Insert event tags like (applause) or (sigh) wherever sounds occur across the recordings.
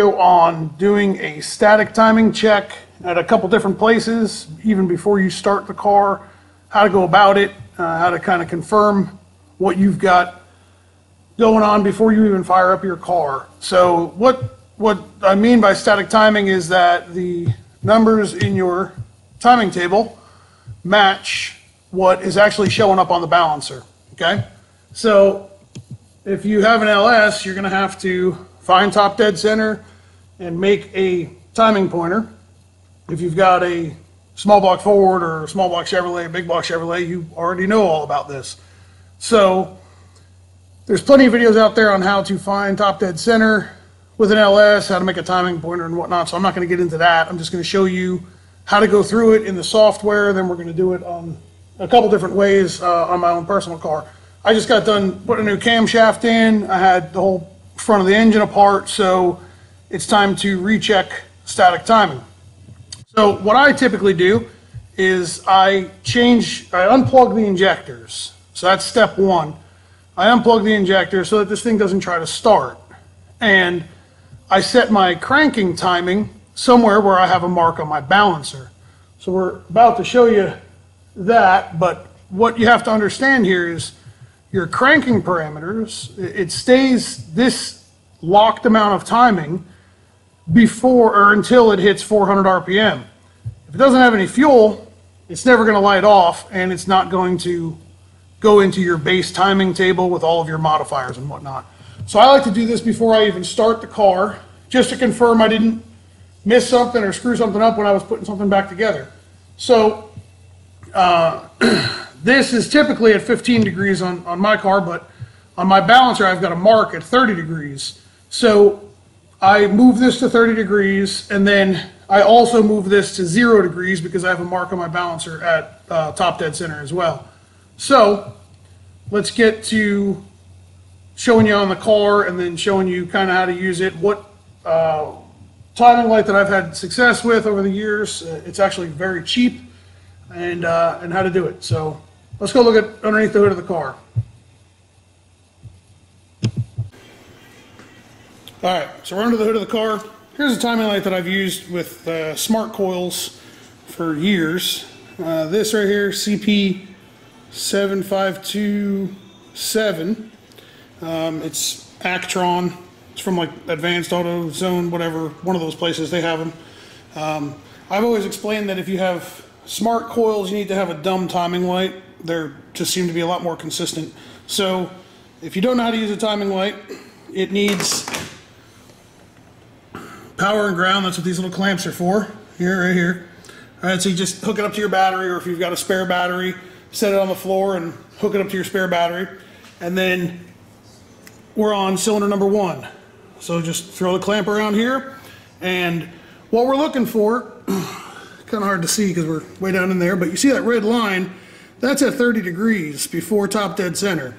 video on doing a static timing check at a couple different places, even before you start the car, how to go about it, uh, how to kind of confirm what you've got going on before you even fire up your car. So what, what I mean by static timing is that the numbers in your timing table match what is actually showing up on the balancer, okay? So if you have an LS, you're gonna have to find top dead center and make a timing pointer. If you've got a small block Ford or small block Chevrolet, big block Chevrolet, you already know all about this. So there's plenty of videos out there on how to find top dead center with an LS, how to make a timing pointer and whatnot. So I'm not going to get into that. I'm just going to show you how to go through it in the software. Then we're going to do it on a couple different ways uh, on my own personal car. I just got done putting a new camshaft in. I had the whole front of the engine apart, so it's time to recheck static timing. So what I typically do is I change, I unplug the injectors. So that's step one. I unplug the injector so that this thing doesn't try to start. And I set my cranking timing somewhere where I have a mark on my balancer. So we're about to show you that, but what you have to understand here is your cranking parameters, it stays this locked amount of timing before or until it hits 400 RPM. If it doesn't have any fuel, it's never going to light off and it's not going to go into your base timing table with all of your modifiers and whatnot. So I like to do this before I even start the car, just to confirm I didn't miss something or screw something up when I was putting something back together. So uh, (clears throat) this is typically at 15 degrees on, on my car, but on my balancer I've got a mark at 30 degrees. So I move this to 30 degrees and then I also move this to zero degrees because I have a mark on my balancer at uh, top dead center as well. So let's get to showing you on the car and then showing you kind of how to use it. What uh, timing light that I've had success with over the years. Uh, it's actually very cheap and, uh, and how to do it. So let's go look at underneath the hood of the car. All right, so we're under the hood of the car. Here's a timing light that I've used with uh, smart coils for years. Uh, this right here, CP7527. Um, it's Actron. It's from like Advanced Auto Zone, whatever, one of those places, they have them. Um, I've always explained that if you have smart coils, you need to have a dumb timing light. They just seem to be a lot more consistent. So if you don't know how to use a timing light, it needs power and ground. That's what these little clamps are for. Here, right here. All right, so you just hook it up to your battery, or if you've got a spare battery, set it on the floor and hook it up to your spare battery. And then we're on cylinder number one. So just throw the clamp around here. And what we're looking for, (clears throat) kind of hard to see because we're way down in there, but you see that red line, that's at 30 degrees before top dead center.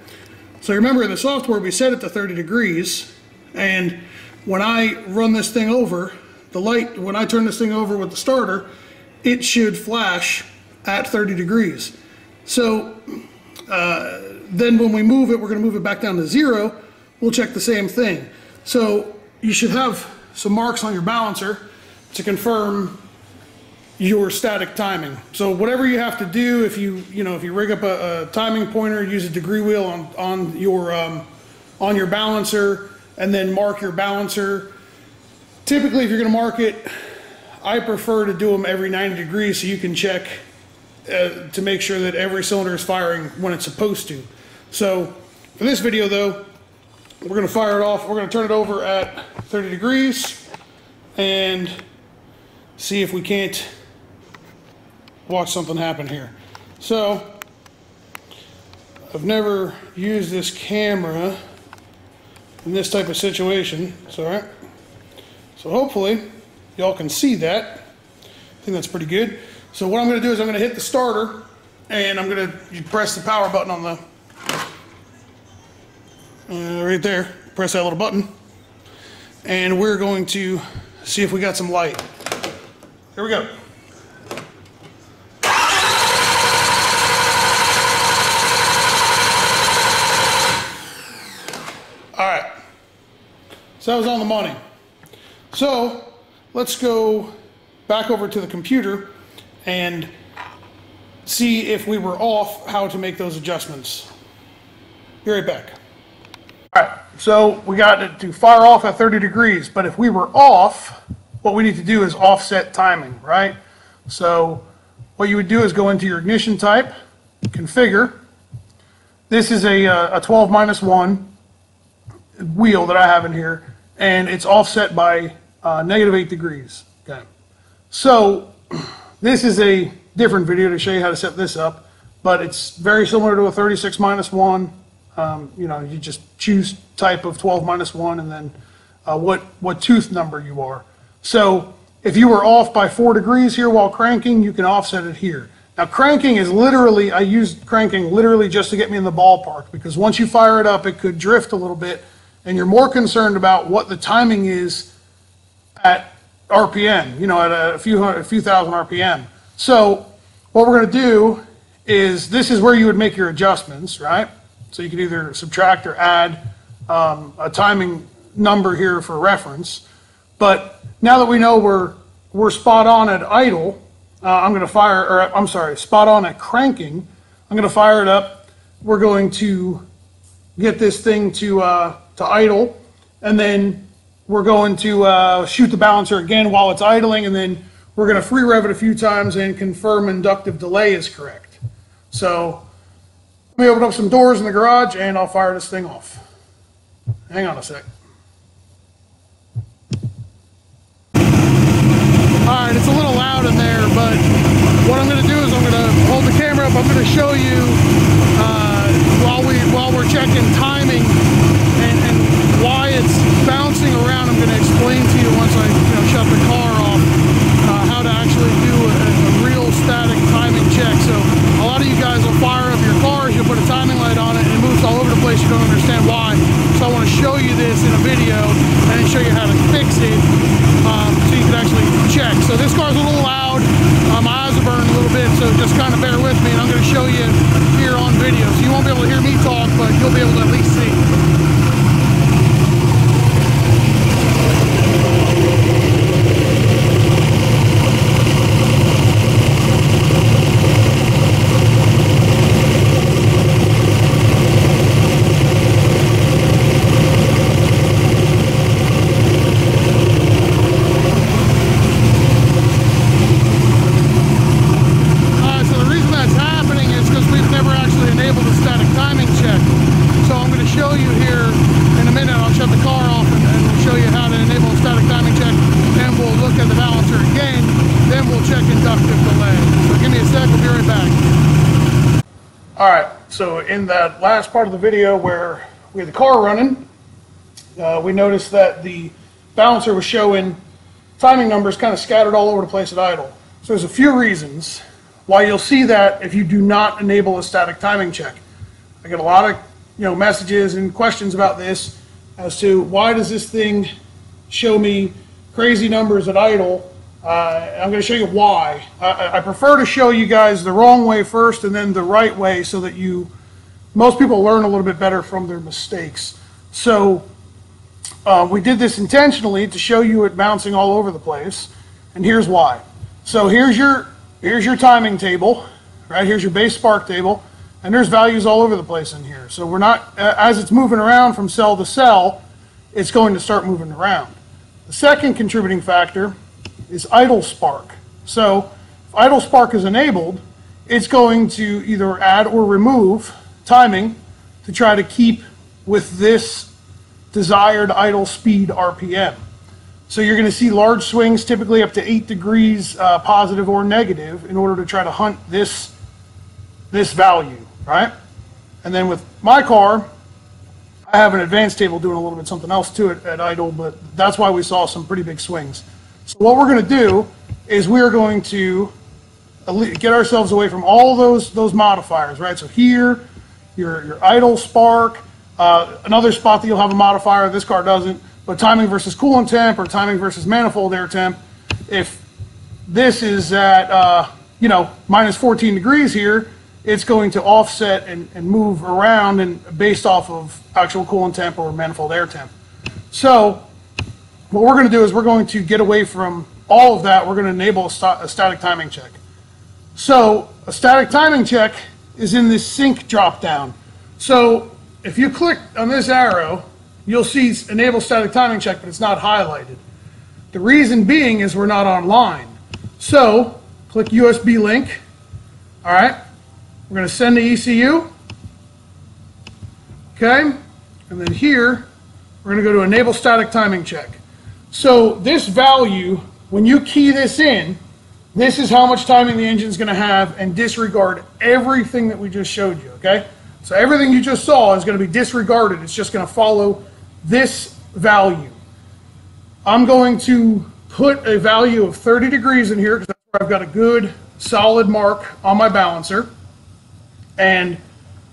So remember in the software we set it to 30 degrees and when I run this thing over, the light, when I turn this thing over with the starter, it should flash at 30 degrees. So uh, then when we move it, we're gonna move it back down to zero, we'll check the same thing. So you should have some marks on your balancer to confirm your static timing. So whatever you have to do, if you you know if you rig up a, a timing pointer, use a degree wheel on on your um, on your balancer, and then mark your balancer. Typically, if you're going to mark it, I prefer to do them every 90 degrees so you can check uh, to make sure that every cylinder is firing when it's supposed to. So for this video though, we're going to fire it off. We're going to turn it over at 30 degrees and see if we can't watch something happen here. So I've never used this camera in this type of situation. So, right. So hopefully y'all can see that. I think that's pretty good. So what I'm going to do is I'm going to hit the starter and I'm going to press the power button on the uh, right there. Press that little button and we're going to see if we got some light. Here we go. So that was on the money. So let's go back over to the computer and see if we were off how to make those adjustments. Be right back. All right, so we got it to fire off at 30 degrees, but if we were off, what we need to do is offset timing, right? So what you would do is go into your ignition type, configure. This is a, uh, a 12 minus 1 wheel that I have in here, and it's offset by uh, negative 8 degrees. Okay. So (clears throat) this is a different video to show you how to set this up, but it's very similar to a 36 minus 1. Um, you know, you just choose type of 12 minus 1 and then uh, what, what tooth number you are. So if you were off by 4 degrees here while cranking, you can offset it here. Now cranking is literally, I use cranking literally just to get me in the ballpark because once you fire it up, it could drift a little bit and you're more concerned about what the timing is at RPM, you know, at a few hundred, a few thousand RPM. So what we're going to do is this is where you would make your adjustments, right? So you can either subtract or add um, a timing number here for reference. But now that we know we're we're spot on at idle, uh, I'm going to fire, or I'm sorry, spot on at cranking. I'm going to fire it up. We're going to get this thing to uh, to idle, and then we're going to uh, shoot the balancer again while it's idling, and then we're going to free rev it a few times and confirm inductive delay is correct. So let me open up some doors in the garage and I'll fire this thing off. Hang on a sec. All right, it's a little loud in there, but what I'm going to do is I'm going to hold the camera up. I'm going to show you uh, while we while we're checking timing and, and why it's bouncing around. I'm going to explain to you once I you know, shut the car off uh, how to actually do a, a real static timing check. So a lot of you guys will fire up your cars, you'll put a timing light on it, and it moves all over the place. You don't understand why. So I want to show you this in a video and then show you how to fix it um, so you can actually check. So this car's a little loud. Uh, my eyes are burning a little bit, so just kind of bear with me. And I'm going to show you here on video. So you won't be able to hear me talk, but you'll be able to at least see. Uh, so the reason that's happening is because we've never actually enabled a static timing check. So I'm going to show you here in a minute. I'll shut the car off and, and we'll show you how to enable a static timing check. Then we'll look at the balancer again. Then we'll check inductive delay. So give me a sec. We'll be right back. All right. So in that last part of the video where we had the car running, uh, we noticed that the balancer was showing timing numbers kind of scattered all over the place at idle. So there's a few reasons why you'll see that if you do not enable a static timing check. I get a lot of you know messages and questions about this as to why does this thing show me crazy numbers at idle. Uh, I'm going to show you why. I, I prefer to show you guys the wrong way first and then the right way so that you, most people learn a little bit better from their mistakes. So uh, we did this intentionally to show you it bouncing all over the place, and here's why. So here's your here's your timing table, right? Here's your base spark table, and there's values all over the place in here. So we're not as it's moving around from cell to cell, it's going to start moving around. The second contributing factor is idle spark. So if idle spark is enabled, it's going to either add or remove timing to try to keep with this desired idle speed RPM. So you're going to see large swings, typically up to eight degrees uh, positive or negative, in order to try to hunt this this value, right? And then with my car, I have an advanced table doing a little bit something else to it at idle, but that's why we saw some pretty big swings. So what we're going to do is we are going to get ourselves away from all those those modifiers, right? So here, your your idle spark, uh, another spot that you'll have a modifier. This car doesn't, but timing versus coolant temp or timing versus manifold air temp. If this is at uh, you know minus 14 degrees here, it's going to offset and, and move around and based off of actual coolant temp or manifold air temp. So what we're going to do is we're going to get away from all of that. We're going to enable a, sta- a static timing check. So a static timing check is in this sync dropdown. So if you click on this arrow, you'll see enable static timing check, but it's not highlighted. The reason being is we're not online. So click USB link. All right. We're going to send the ECU. Okay. And then here, we're going to go to enable static timing check. So this value, when you key this in, this is how much timing the engine's going to have and disregard everything that we just showed you, okay? So everything you just saw is going to be disregarded. It's just going to follow this value. I'm going to put a value of 30 degrees in here because I've got a good solid mark on my balancer. And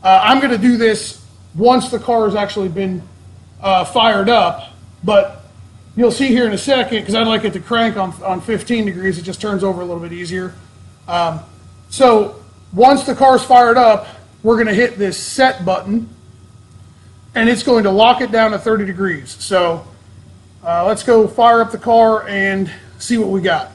uh, I'm going to do this once the car has actually been uh, fired up. But you'll see here in a second, because I'd like it to crank on, on 15 degrees, it just turns over a little bit easier. Um, so once the car's fired up, we're going to hit this set button, and it's going to lock it down to 30 degrees. So uh, let's go fire up the car and see what we got.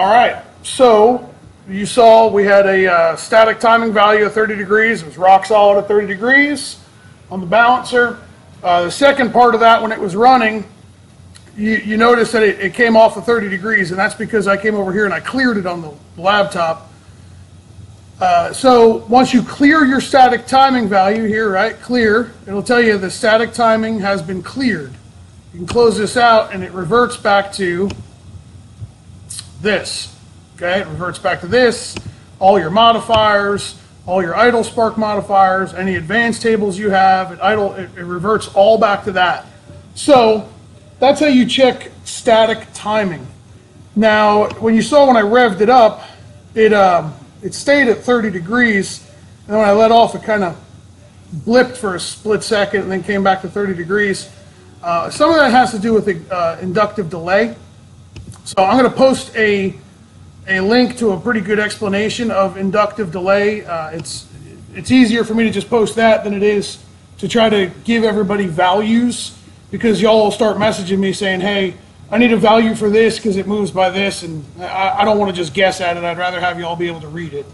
All right, so you saw we had a uh, static timing value of 30 degrees. It was rock solid at 30 degrees on the balancer. Uh, the second part of that, when it was running, you, you notice that it, it came off of 30 degrees, and that's because I came over here and I cleared it on the laptop. Uh, so once you clear your static timing value here, right, clear, it'll tell you the static timing has been cleared. You can close this out and it reverts back to this. Okay, it reverts back to this. All your modifiers, all your idle spark modifiers, any advanced tables you have, it idle, it, it reverts all back to that. So that's how you check static timing. Now, when you saw when I revved it up, it um, it stayed at 30 degrees, and when I let off, it kind of blipped for a split second and then came back to 30 degrees. Uh, some of that has to do with the uh, inductive delay. So I'm going to post a, a link to a pretty good explanation of inductive delay. Uh, it's, it's easier for me to just post that than it is to try to give everybody values because y'all will start messaging me saying, hey, I need a value for this because it moves by this, and I, I don't want to just guess at it. I'd rather have y'all be able to read it.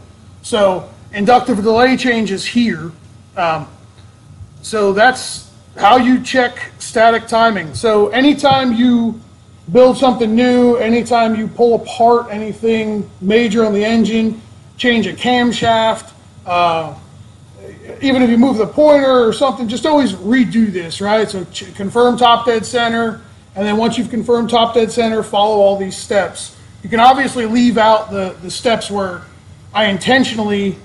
So inductive delay changes here. Um, so that's how you check static timing. So anytime you build something new, anytime you pull apart anything major on the engine, change a camshaft, uh, even if you move the pointer or something, just always redo this, right? So confirm top dead center, and then once you've confirmed top dead center, follow all these steps. You can obviously leave out the, the steps where I intentionally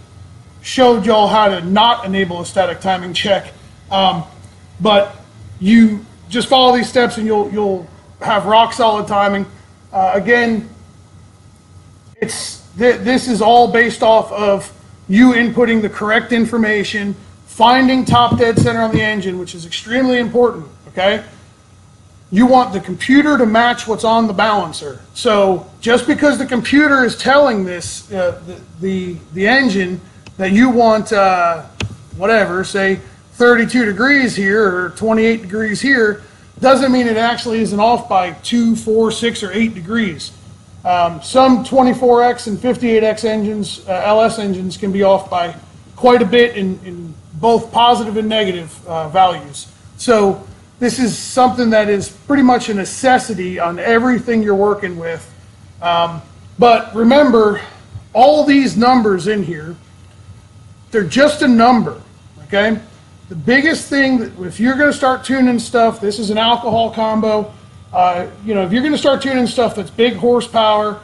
showed y'all how to not enable a static timing check. Um, but you just follow these steps and you'll, you'll have rock solid timing. Uh, again, it's, th- this is all based off of you inputting the correct information, finding top dead center on the engine, which is extremely important, okay? You want the computer to match what's on the balancer. So just because the computer is telling this, uh, the, the, the engine that you want, uh, whatever, say 32 degrees here or 28 degrees here, doesn't mean it actually isn't off by two, four, six, or eight degrees. Um, some 24X and 58X engines, uh, LS engines, can be off by quite a bit in, in both positive and negative uh, values. So this is something that is pretty much a necessity on everything you're working with. Um, But remember, all these numbers in here, they're just a number, okay? The biggest thing, that if you're gonna start tuning stuff, this is an alcohol combo. Uh, you know, if you're gonna start tuning stuff that's big horsepower,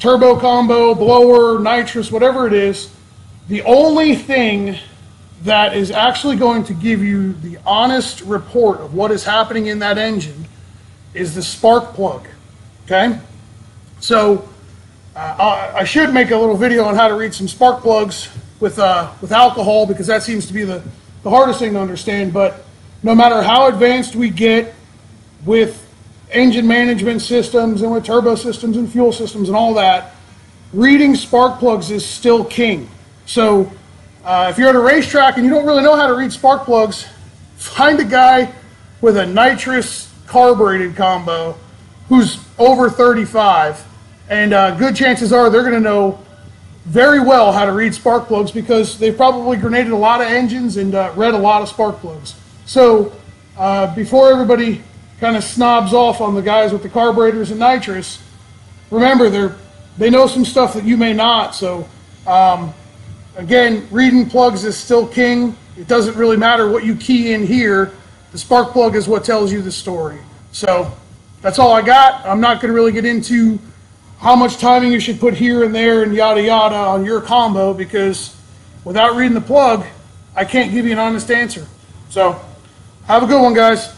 turbo combo, blower, nitrous, whatever it is, the only thing that is actually going to give you the honest report of what is happening in that engine is the spark plug, okay? So, uh, I I should make a little video on how to read some spark plugs with, uh, with alcohol because that seems to be the, the hardest thing to understand. But no matter how advanced we get with engine management systems and with turbo systems and fuel systems and all that, reading spark plugs is still king. So uh, if you're at a racetrack and you don't really know how to read spark plugs, find a guy with a nitrous carbureted combo who's over 35, and uh, good chances are they're going to know very well how to read spark plugs because they've probably grenaded a lot of engines and uh, read a lot of spark plugs. So uh, before everybody kind of snobs off on the guys with the carburetors and nitrous, remember they're they know some stuff that you may not. So um, again, reading plugs is still king. It doesn't really matter what you key in here. The spark plug is what tells you the story. So that's all I got. I'm not going to really get into how much timing you should put here and there and yada yada on your combo because without reading the plug, I can't give you an honest answer. So have a good one, guys.